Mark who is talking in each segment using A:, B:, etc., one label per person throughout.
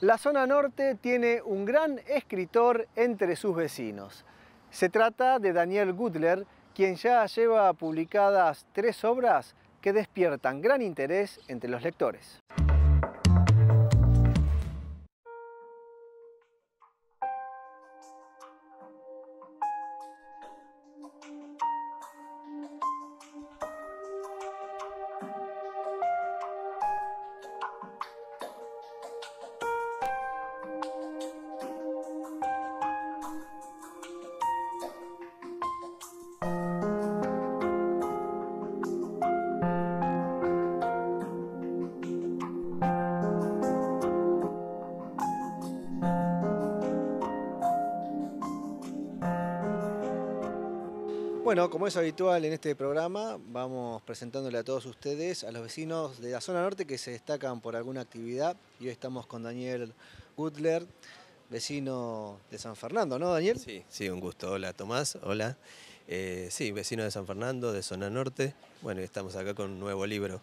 A: La zona norte tiene un gran escritor entre sus vecinos. Se trata de Daniel Gutler, quien ya lleva publicadas tres obras que despiertan gran interés entre los lectores. Bueno, como es habitual en este programa, vamos presentándole a todos ustedes, a los vecinos de la zona norte que se destacan por alguna actividad. Y hoy estamos con Daniel Gutler, vecino de San Fernando, ¿no, Daniel?
B: Sí, sí, un gusto. Hola, Tomás. Hola. Eh, sí, vecino de San Fernando, de zona norte. Bueno, estamos acá con un nuevo libro.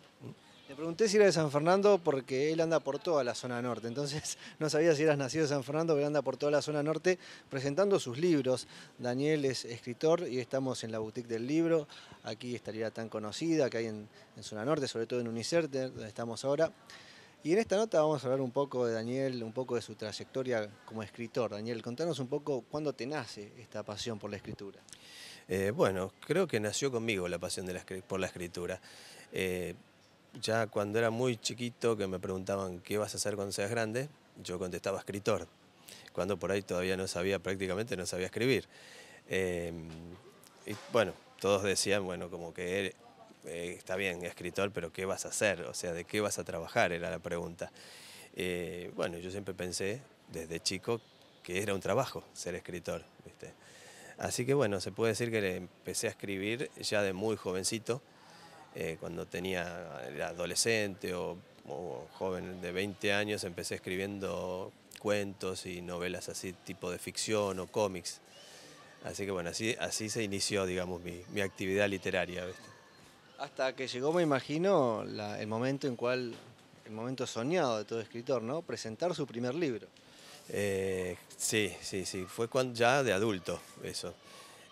A: Pregunté si era de San Fernando porque él anda por toda la zona norte, entonces no sabía si eras nacido de San Fernando, pero anda por toda la zona norte presentando sus libros. Daniel es escritor y estamos en la boutique del libro, aquí estaría tan conocida que hay en, zona norte, sobre todo en Unicerte, donde estamos ahora. Y en esta nota vamos a hablar un poco de Daniel, un poco de su trayectoria como escritor. Daniel, contanos un poco cuándo te nace esta pasión por la escritura.
B: Eh, bueno, creo que nació conmigo la pasión por la escritura. Eh, ya cuando era muy chiquito, que me preguntaban qué vas a hacer cuando seas grande, yo contestaba escritor, cuando por ahí todavía no sabía, prácticamente no sabía escribir. Em, y bueno, todos decían, bueno, como que eh, está bien, escritor, pero ¿qué vas a hacer? O sea, ¿de qué vas a trabajar? Era la pregunta. Eh, bueno, yo siempre pensé desde chico que era un trabajo ser escritor. Así que bueno, se puede decir que empecé a escribir ya de muy jovencito. Eh, cuando tenía, era adolescente o, joven de 20 años, empecé escribiendo cuentos y novelas así, tipo de ficción o cómics. Así que bueno, así, así se inició, digamos, mi, actividad literaria.
A: Hasta que llegó, me imagino, el momento en cual, el momento soñado de todo escritor, ¿no? Presentar su primer libro.
B: Eh, sí, sí, sí, fue cuando, ya de adulto eso.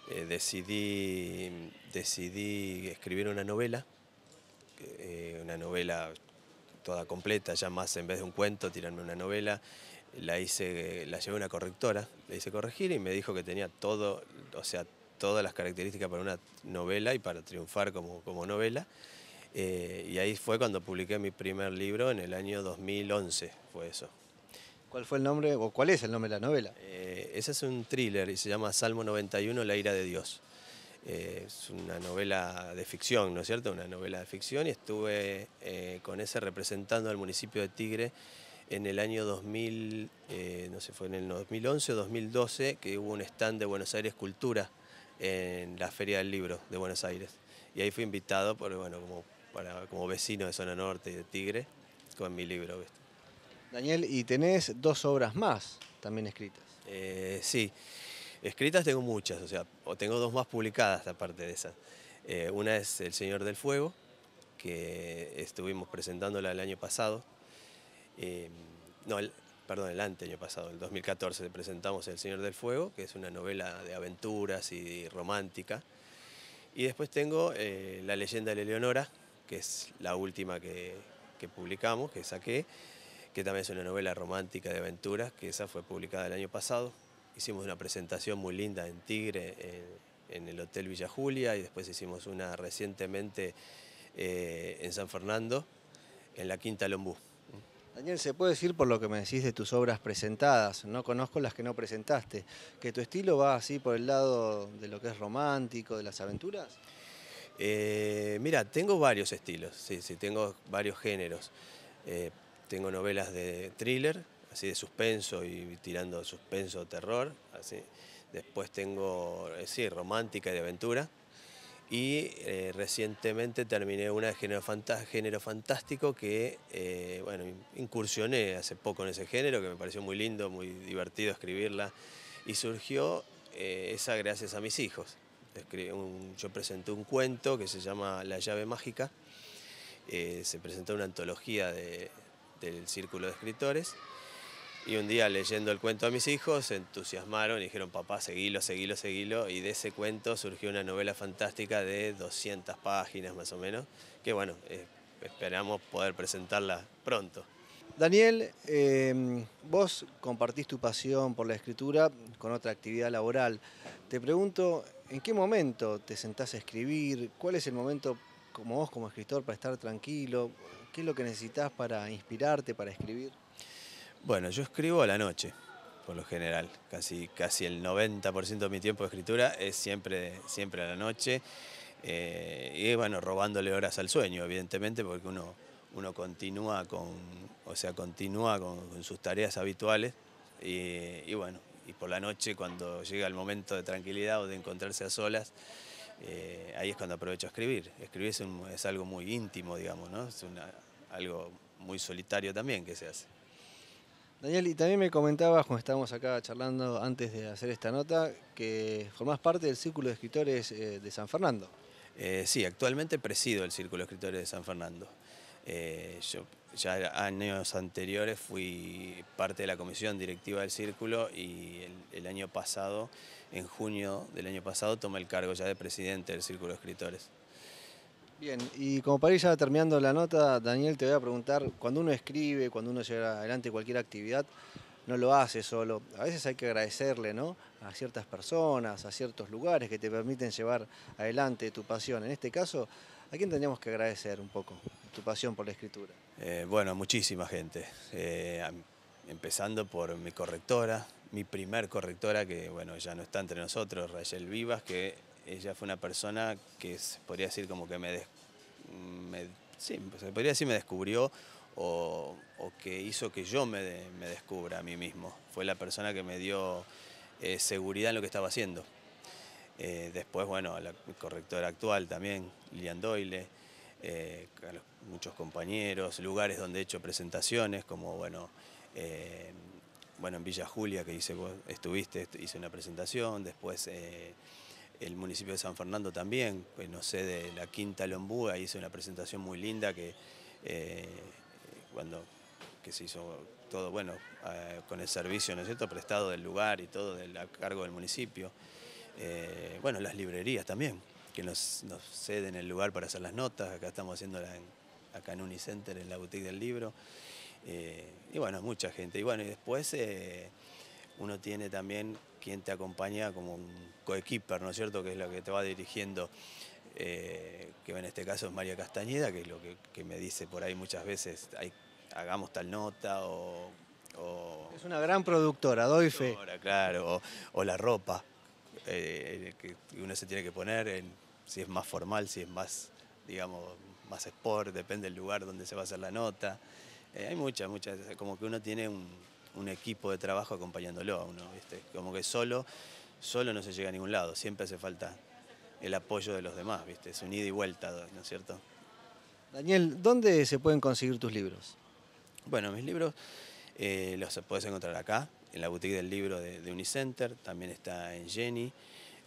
B: Eh, decidí, decidí escribir una novela, eh, una novela toda completa, ya más en vez de un cuento, tirarme una novela. La hice, la llevé a una correctora, la hice corregir y me dijo que tenía todo, o sea, todas las características para una novela y para triunfar como, como novela. Eh, y ahí fue cuando publiqué mi primer libro en el año 2011, fue eso.
A: ¿Cuál fue el nombre o cuál es el nombre de la novela?
B: Eh, ese es un thriller y se llama Salmo 91, La ira de Dios. Eh, es una novela de ficción, ¿no es cierto? Una novela de ficción y estuve eh, con ese representando al municipio de Tigre en el año 2000, no sé, fue en el 2011 o 2012 que hubo un stand de Buenos Aires Cultura en la Feria del Libro de Buenos Aires. Y ahí fui invitado por, bueno, como, como vecino de zona norte y de Tigre con mi libro.
A: Daniel, y tenés dos obras más también escritas.
B: Eh, sí, escritas tengo muchas, o sea, tengo dos más publicadas aparte de esas. Eh, una es El Señor del Fuego, que estuvimos presentándola el año pasado. Eh, no, perdón, el año pasado, el 2014, presentamos El Señor del Fuego, que es una novela de aventuras y romántica. Y después tengo La leyenda de Leonora, que es la última que, que publicamos, que saqué, que también es una novela romántica de aventuras, que esa fue publicada el año pasado. Hicimos una presentación muy linda en Tigre, en, el Hotel Villa Julia, y después hicimos una recientemente eh, en San Fernando, en la Quinta Lombú.
A: Daniel, ¿se puede decir por lo que me decís de tus obras presentadas? No conozco las que no presentaste, que tu estilo va así por el lado de lo que es romántico, de las aventuras.
B: Eh, mira, tengo varios estilos, sí, sí, tengo varios géneros. Eh, tengo novelas de thriller, así de suspenso y tirando suspenso, terror. Así. Después tengo, eh, sí, romántica y de aventura. Y eh, recientemente terminé una de género, género fantástico que, eh, bueno, incursioné hace poco en ese género, que me pareció muy lindo, muy divertido escribirla. Y surgió esa gracias a mis hijos. yo presenté un cuento que se llama La llave mágica. se presentó una antología de, del Círculo de Escritores. Y un día leyendo el cuento a mis hijos, se entusiasmaron y dijeron, papá, seguilo, seguilo, seguilo. Y de ese cuento surgió una novela fantástica de 200 páginas más o menos, que bueno, eh, esperamos poder presentarla pronto.
A: Daniel, em, vos compartís tu pasión por la escritura con otra actividad laboral. Te pregunto, ¿en qué momento te sentás a escribir? ¿Cuál es el momento como vos como escritor para estar tranquilo? ¿Qué es lo que necesitas para inspirarte, para escribir?
B: Bueno, yo escribo a la noche, por lo general. Casi, casi el 90% de mi tiempo de escritura es siempre, siempre a la noche. Eh, y bueno, robándole horas al sueño, evidentemente, porque uno, uno continúa con, o sea, continúa con, sus tareas habituales. Y, bueno, y por la noche, cuando llega el momento de tranquilidad o de encontrarse a solas, eh, ahí es cuando aprovecho a escribir. Escribir es, algo muy íntimo, digamos, ¿no? Es algo muy solitario también que se hace.
A: Daniel, y también me comentabas cuando estábamos acá charlando antes de hacer esta nota que formás parte del Círculo de Escritores eh, de San Fernando.
B: Eh, sí, actualmente presido el Círculo de Escritores de San Fernando. Eh, yo ya años anteriores fui parte de la comisión directiva del Círculo y el, año pasado, en junio del año pasado, tomé el cargo ya de presidente del Círculo de Escritores.
A: Bien, y como para ir ya terminando la nota, Daniel, te voy a preguntar, cuando uno escribe, cuando uno lleva adelante cualquier actividad, no lo hace solo. A veces hay que agradecerle ¿no? a ciertas personas, a ciertos lugares que te permiten llevar adelante tu pasión. En este caso, ¿a quién tendríamos que agradecer un poco tu pasión por la escritura?
B: Eh, bueno, muchísima gente. Eh, empezando por mi correctora, mi primer correctora, que bueno, ya no está entre nosotros, Rachel Vivas, que ella fue una persona que se podría decir como que me, sí, se podría decir me descubrió o, que hizo que yo me, descubra a mí mismo. Fue la persona que me dio eh, seguridad en lo que estaba haciendo. Eh, después, bueno, la correctora actual también, Lilian Doyle, eh, muchos compañeros, lugares donde he hecho presentaciones, como bueno, bueno en Villa Julia, que hice, vos estuviste, hice una presentación, después el municipio de San Fernando también, no sé, de la Quinta Lombúa, hice una presentación muy linda que eh, cuando que se hizo todo, bueno, eh, con el servicio, ¿no es cierto?, prestado del lugar y todo del, a cargo del municipio. Eh, bueno, las librerías también, que nos, ceden el lugar para hacer las notas, acá estamos haciendo acá en Unicenter, en la boutique del libro. y bueno, mucha gente. Y bueno, y después uno tiene también quien te acompaña como un coequiper, ¿no es cierto?, que es lo que te va dirigiendo, eh, que en este caso es María Castañeda, que es lo que, me dice por ahí muchas veces, hagamos tal nota o,
A: Es una gran productora, doy fe.
B: Claro, o, la ropa eh, que uno se tiene que poner, si es más formal, si es más, digamos, más sport, depende del lugar donde se va a hacer la nota. Eh, hay muchas, muchas, como que uno tiene un un equipo de trabajo acompañándolo a uno, ¿viste? Como que solo, solo no se llega a ningún lado, siempre hace falta el apoyo de los demás, ¿viste? Es un ida y vuelta, ¿no es cierto?
A: Daniel, ¿dónde se pueden conseguir tus libros?
B: Bueno, mis libros eh, los puedes encontrar acá, en la boutique del libro de, Unicenter, también está en Jenny,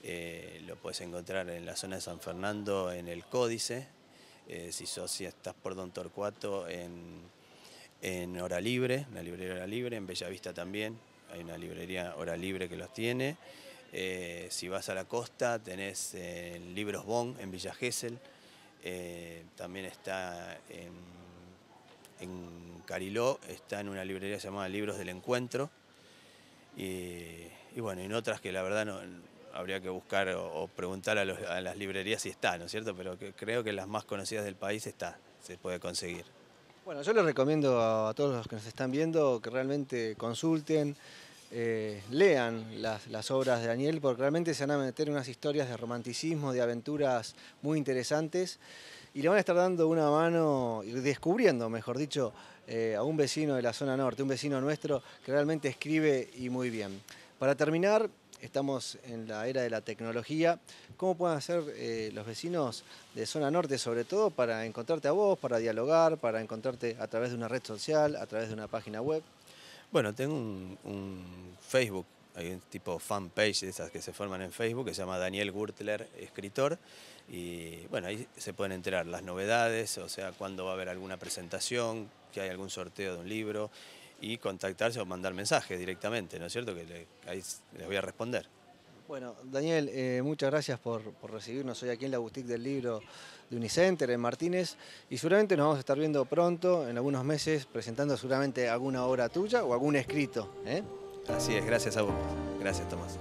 B: eh, lo puedes encontrar en la zona de San Fernando, en el Códice, eh, si sos, si estás por Don Torcuato, en en Hora Libre, la librería Hora Libre, en Bellavista también, hay una librería Hora Libre que los tiene. Eh, si vas a la costa, tenés en Libros Bon, en Villa Gesell, también está en, Cariló, está en una librería llamada Libros del Encuentro. Y, bueno, en otras que la verdad no, habría que buscar o, preguntar a, a, las librerías si está, ¿no es cierto? Pero creo que las más conocidas del país está, se puede conseguir.
A: Bueno, yo les recomiendo a todos los que nos están viendo que realmente consulten, eh, lean las, obras de Daniel, porque realmente se van a meter unas historias de romanticismo, de aventuras muy interesantes, y le van a estar dando una mano, y descubriendo, mejor dicho, eh, a un vecino de la zona norte, un vecino nuestro que realmente escribe y muy bien. Para terminar, estamos en la era de la tecnología. ¿Cómo pueden hacer eh, los vecinos de zona norte, sobre todo, para encontrarte a vos, para dialogar, para encontrarte a través de una red social, a través de una página web?
B: Bueno, tengo un, Facebook, hay un tipo fanpage de esas que se forman en Facebook, que se llama Daniel Gurtler, escritor, y bueno, ahí se pueden enterar las novedades, o sea, cuándo va a haber alguna presentación, que hay algún sorteo de un libro, y contactarse o mandar mensajes directamente, ¿no es cierto? Que ahí les voy a responder.
A: Bueno, Daniel, eh, muchas gracias por, recibirnos hoy aquí en la boutique del libro de Unicenter, en Martínez, y seguramente nos vamos a estar viendo pronto, en algunos meses, presentando seguramente alguna obra tuya o algún escrito. ¿eh?
B: Así es, gracias a vos. Gracias, Tomás.